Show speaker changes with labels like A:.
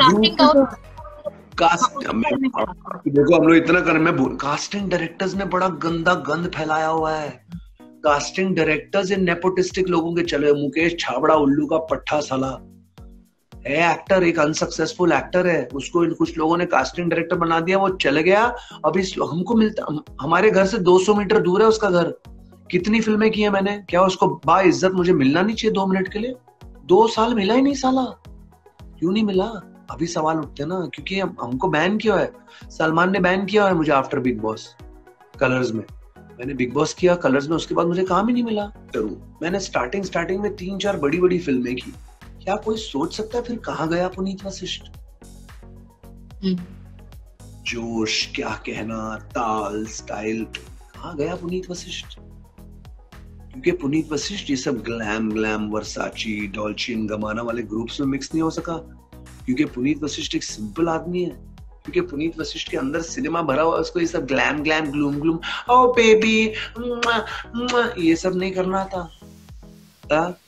A: Cast देखो हम लोग इतना कर मैं कास्टिंग डायरेक्टर्स ने बड़ा गंदा गंद फैलाया हुआ है। कास्टिंग डायरेक्टर्स इन नेपोटिस्टिक लोगों के चले मुकेश छाबड़ा उल्लू का पट्टा साला। है एक्टर एक अनसक्सेसफुल एक्टर है। उसको इन कुछ लोगों ने कास्टिंग डायरेक्टर बना दिया वो चले गया। अभी हमको मिलता हमारे घर से 200 मीटर दूर है उसका घर। कितनी फ़िल्में की है मैंने? क्या उसको बा इज़्ज़त मुझे मिलना नहीं चाहिए दो मिनट के लिए? दो साल मिला ही नहीं साला। क्यों नहीं मिला? अभी सवाल उठते हैं ना क्योंकि हम, हमको बैन किया है। सलमान ने बैन किया है मुझे आफ्टर बिग बॉस कलर्स में। मैंने बिग बॉस किया कलर्स में उसके बाद मुझे काम ही नहीं मिला। करूँ मैंने स्टार्टिंग स्टार्टिंग में तीन चार बड़ी बड़ी फ़िल्में की। क्या कोई सोच सकता है फिर कहा गया पुनीत वशिष्ठ? हम्म। जोश क्या कहना ताल स्टाइल कहा गया पुनीत वशिष्ठ? क्योंकि पुनीत वशिष्ठ ये सब ग्लैम ग्लैम वर्साची डॉल्चिन गमाना वाले ग्रुप्स में मिक्स नहीं हो सका। क्योंकि पुनीत वशिष्ठ एक सिंपल आदमी है क्योंकि पुनीत वशिष्ठ के अंदर सिनेमा भरा हुआ उसको ये सब glam glam gloom gloom oh baby ये सब नहीं करना था?